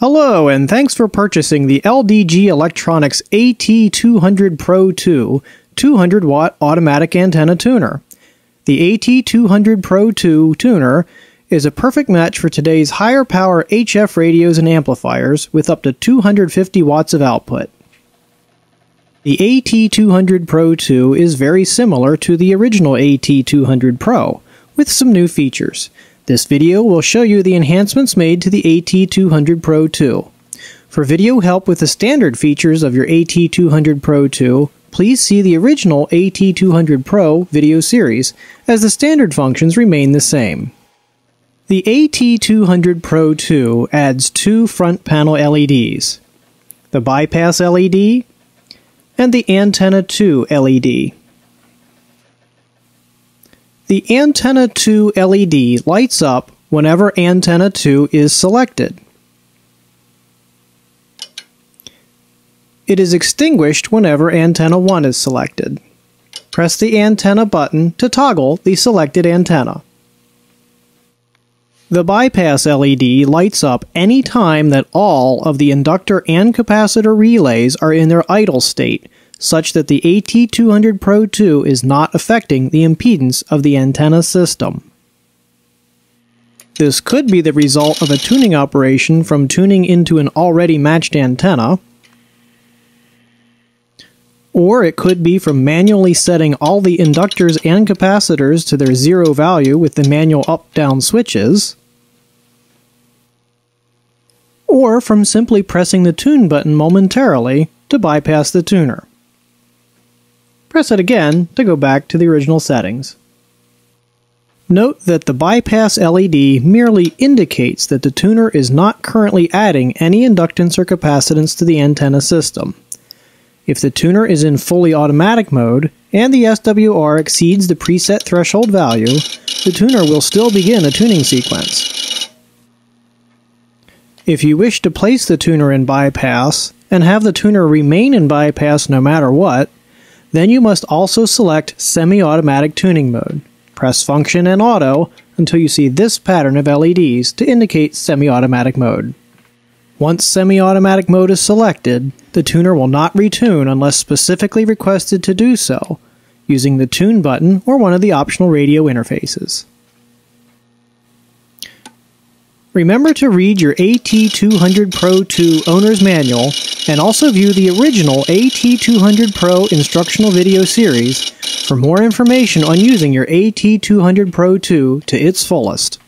Hello, and thanks for purchasing the LDG Electronics AT200 Pro 2 200 watt automatic antenna tuner. The AT200 Pro 2 tuner is a perfect match for today's higher power HF radios and amplifiers with up to 250 watts of output. The AT200 Pro 2 is very similar to the original AT200 Pro, with some new features. This video will show you the enhancements made to the AT200 Pro 2. For video help with the standard features of your AT200 Pro 2, please see the original AT200 Pro video series, as the standard functions remain the same. The AT200 Pro 2 adds two front panel LEDs, the bypass LED and the antenna 2 LED. The Antenna 2 LED lights up whenever Antenna 2 is selected. It is extinguished whenever Antenna 1 is selected. Press the antenna button to toggle the selected antenna. The bypass LED lights up any time that all of the inductor and capacitor relays are in their idle state such that the AT200 Pro 2 is not affecting the impedance of the antenna system. This could be the result of a tuning operation from tuning into an already matched antenna, or it could be from manually setting all the inductors and capacitors to their zero value with the manual up-down switches, or from simply pressing the tune button momentarily to bypass the tuner. Press it again to go back to the original settings. Note that the bypass LED merely indicates that the tuner is not currently adding any inductance or capacitance to the antenna system. If the tuner is in fully automatic mode and the SWR exceeds the preset threshold value, the tuner will still begin a tuning sequence. If you wish to place the tuner in bypass and have the tuner remain in bypass no matter what, then you must also select semi-automatic tuning mode. Press function and auto until you see this pattern of LEDs to indicate semi-automatic mode. Once semi-automatic mode is selected, the tuner will not retune unless specifically requested to do so, using the tune button or one of the optional radio interfaces. Remember to read your AT200 Pro 2 owner's manual and also view the original AT200 Pro instructional video series for more information on using your AT200 Pro 2 to its fullest.